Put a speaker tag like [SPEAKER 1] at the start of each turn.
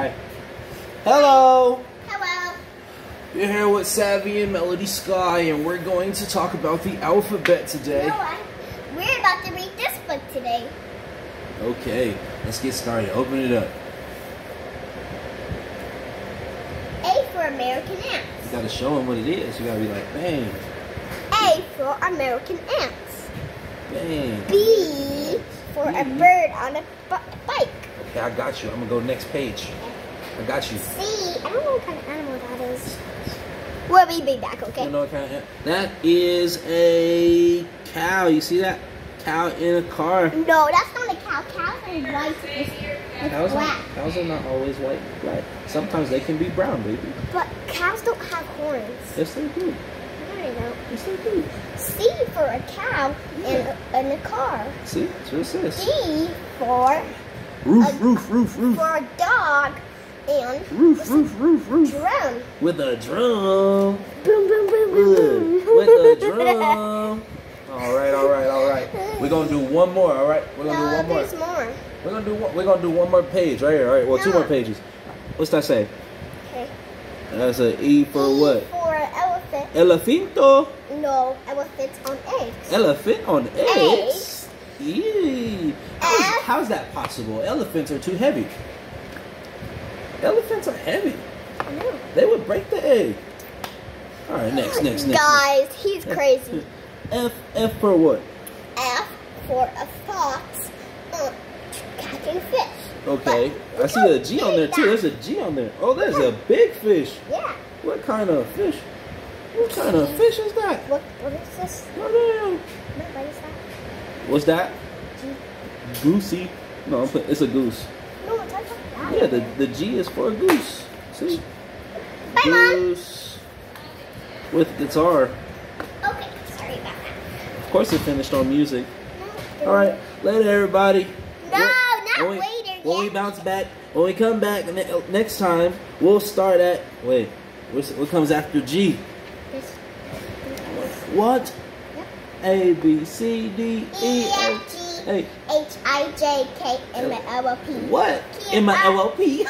[SPEAKER 1] Hi. Hello!
[SPEAKER 2] Hello.
[SPEAKER 1] You're here with Savvy and Melody Sky, and we're going to talk about the alphabet today.
[SPEAKER 2] No, I- we're about to read this book today.
[SPEAKER 1] Okay, let's get started. Open it up.
[SPEAKER 2] A for American ants.
[SPEAKER 1] You gotta show them what it is. You gotta be like, bang,
[SPEAKER 2] A for American ants.
[SPEAKER 1] bang.
[SPEAKER 2] B for a
[SPEAKER 1] B.
[SPEAKER 2] bird on a
[SPEAKER 1] Okay, I got you. I'm gonna go next page. I got you.
[SPEAKER 2] See, I don't know what kind of animal that is. We'll be back, okay?
[SPEAKER 1] You know what kind of That is a cow. You see that? Cow in a car.
[SPEAKER 2] No, that's not a cow. Cows are white with, with
[SPEAKER 1] Cows are,
[SPEAKER 2] black.
[SPEAKER 1] cows are not always white black. Sometimes they can be brown, baby.
[SPEAKER 2] But cows don't have horns.
[SPEAKER 1] Yes, they do. Yes, they do.
[SPEAKER 2] C for a cow in, a, in a car.
[SPEAKER 1] See? That's what it says.
[SPEAKER 2] D for
[SPEAKER 1] Roof,
[SPEAKER 2] A-
[SPEAKER 1] roof, roof, roof.
[SPEAKER 2] for a dog and
[SPEAKER 1] Roof, roof, roof, roof.
[SPEAKER 2] drum.
[SPEAKER 1] With a drum.
[SPEAKER 2] Boom, boom, boom, boom, boom.
[SPEAKER 1] With a drum. All right, all right, all right. We're gonna do one more. All right, we're gonna
[SPEAKER 2] no,
[SPEAKER 1] do uh, one more.
[SPEAKER 2] there's more.
[SPEAKER 1] We're gonna do one. We're gonna do one more page right here. All right. Well, two more pages. What's that say?
[SPEAKER 2] Okay.
[SPEAKER 1] That's a E for
[SPEAKER 2] E
[SPEAKER 1] what?
[SPEAKER 2] For elephant.
[SPEAKER 1] Elephanto.
[SPEAKER 2] No, elephants on eggs.
[SPEAKER 1] Elephant on eggs.
[SPEAKER 2] Eggs.
[SPEAKER 1] Yee. How's, that possible? Elephants are too heavy. Elephants are heavy.
[SPEAKER 2] I know.
[SPEAKER 1] They would break the egg. All right, next, next, next.
[SPEAKER 2] Guys, he's crazy.
[SPEAKER 1] F, F for what?
[SPEAKER 2] F for a fox uh, catching fish.
[SPEAKER 1] Okay, I see a G on there too. There's a G on there. Oh, there's a big fish.
[SPEAKER 2] Yeah.
[SPEAKER 1] What kind of fish? What kind of fish is that?
[SPEAKER 2] What? What is this? What is that?
[SPEAKER 1] What's that?
[SPEAKER 2] G.
[SPEAKER 1] Goosey. No, I'm put- it's a goose.
[SPEAKER 2] No, it's.
[SPEAKER 1] Yeah, the, the G is for a goose. See?
[SPEAKER 2] Bye, Mom.
[SPEAKER 1] Goose with guitar.
[SPEAKER 2] Okay, sorry about that.
[SPEAKER 1] Of course, it finished on music. All right, later, everybody.
[SPEAKER 2] No, not
[SPEAKER 1] we,
[SPEAKER 2] later
[SPEAKER 1] When we bounce back, when we come back ne- next time, we'll start at wait. What comes after G? What?
[SPEAKER 2] Yep.
[SPEAKER 1] A B C D E F
[SPEAKER 2] G H I J K M L O P.
[SPEAKER 1] what? M. L O P.